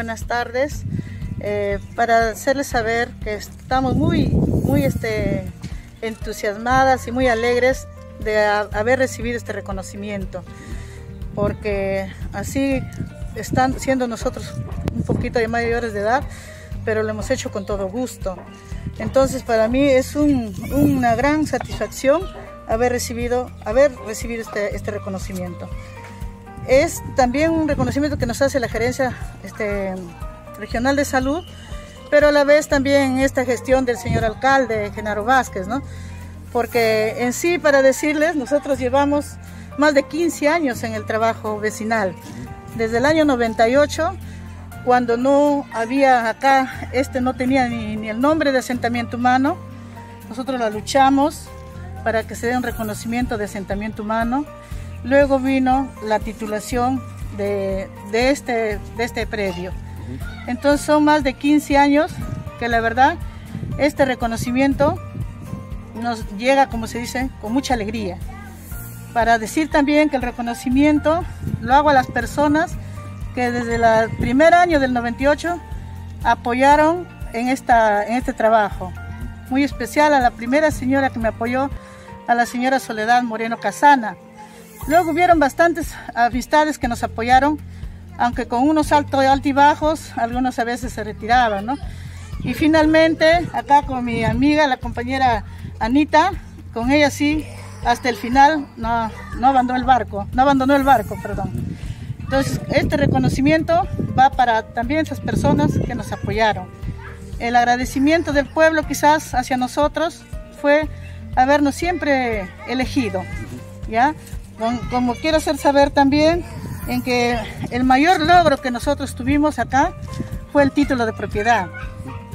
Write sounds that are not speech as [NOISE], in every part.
buenas tardes. Eh, para hacerles saber que estamos muy, muy este, entusiasmadas y muy alegres de haber recibido este reconocimiento, porque así están siendo nosotros un poquito de mayores de edad, pero lo hemos hecho con todo gusto. Entonces para mí es una gran satisfacción haber recibido, haber recibido este, este, reconocimiento. Es también un reconocimiento que nos hace la gerencia este, regional de salud, pero a la vez también esta gestión del señor alcalde, Genaro Vázquez, ¿no? Porque en sí, para decirles, nosotros llevamos más de 15 años en el trabajo vecinal. Desde el año 98, cuando no había acá, este no tenía ni, ni el nombre de asentamiento humano, nosotros la luchamos para que se dé un reconocimiento de asentamiento humano. Luego vino la titulación de, de, este, de este predio. Entonces son más de 15 años que la verdad este reconocimiento nos llega, como se dice, con mucha alegría. Para decir también que el reconocimiento lo hago a las personas que desde el primer año del 98 apoyaron en, esta, en este trabajo. Muy especial a la primera señora que me apoyó, a la señora Soledad Moreno Casana. Luego hubieron bastantes amistades que nos apoyaron aunque con unos altos y bajos, algunos a veces se retiraban, ¿no? Y finalmente, acá con mi amiga, la compañera Anita, con ella sí, hasta el final no, no abandonó el barco, no abandonó el barco, perdón. Entonces, este reconocimiento va para también esas personas que nos apoyaron. El agradecimiento del pueblo quizás hacia nosotros fue habernos siempre elegido, ¿ya? Como quiero hacer saber también, en que el mayor logro que nosotros tuvimos acá fue el título de propiedad,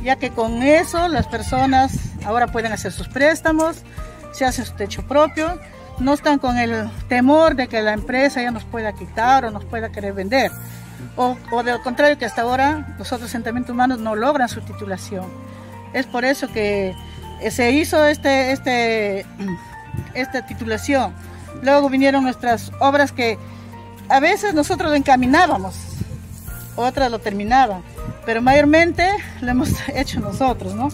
ya que con eso las personas ahora pueden hacer sus préstamos, se hace su techo propio, no están con el temor de que la empresa ya nos pueda quitar o nos pueda querer vender. O, o de lo contrario que hasta ahora los otros asentamientos humanos no logran su titulación. Es por eso que se hizo este, este, [CLEARS THROAT] esta titulación. Luego vinieron nuestras obras que a veces nosotros lo encaminábamos, otras lo terminaban, pero mayormente lo hemos [LAUGHS] hecho nosotros, ¿no?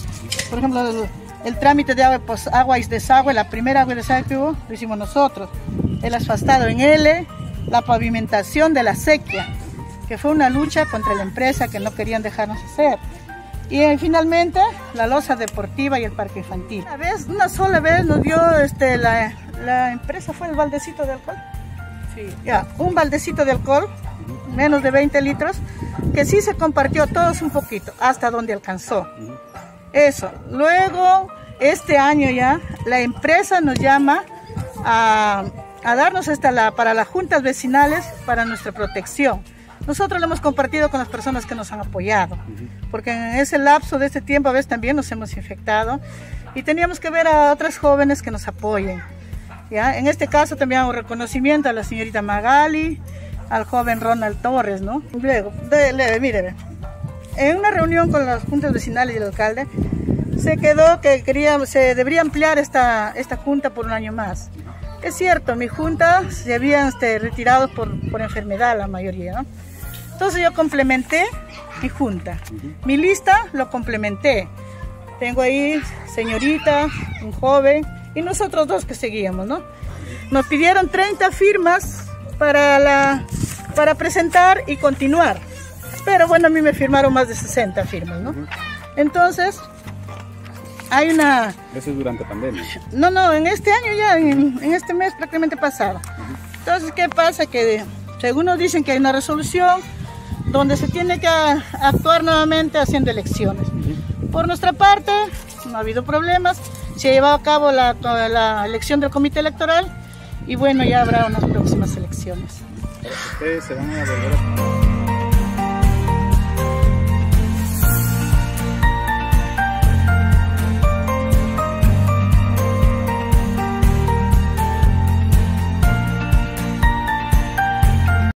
Por ejemplo, el, trámite de agua, pues, y desagüe, la primera agua y desagüe que hubo, lo hicimos nosotros. El asfaltado en L, la pavimentación de la sequía, que fue una lucha contra la empresa que no querían dejarnos hacer. Y eh, finalmente la losa deportiva y el parque infantil. Una vez, una sola vez nos dio este, la, la empresa, fue el baldecito de alcohol ya, un baldecito de alcohol, menos de 20 litros, que sí se compartió todos un poquito, hasta donde alcanzó. Eso. Luego, este año ya, la empresa nos llama a, darnos esta la, para las juntas vecinales para nuestra protección. Nosotros lo hemos compartido con las personas que nos han apoyado, porque en ese lapso de este tiempo a veces también nos hemos infectado y teníamos que ver a otras jóvenes que nos apoyen. En este caso también hago reconocimiento a la señorita Magali, al joven Ronald Torres, ¿no? Luego, de, mire, en una reunión con las juntas vecinales y el alcalde, se quedó que quería, se debería ampliar esta, esta junta por un año más. Es cierto, mi junta se habían este, retirado por, por enfermedad la mayoría, ¿no? Entonces yo complementé mi junta. Mi lista lo complementé. Tengo ahí señorita, un joven, y nosotros dos que seguíamos, ¿no? Nos pidieron 30 firmas para, la, para presentar y continuar. Pero bueno, a mí me firmaron más de 60 firmas, ¿no? Entonces, hay una... Eso es durante pandemia. No, no, en este año ya, en, este mes prácticamente pasado. Entonces, ¿qué pasa? Que según nos dicen que hay una resolución donde se tiene que actuar nuevamente haciendo elecciones. Por nuestra parte, no ha habido problemas se llevado a cabo la, la elección del comité electoral y bueno, ya habrá unas próximas elecciones. ¿Ustedes se van a volver a...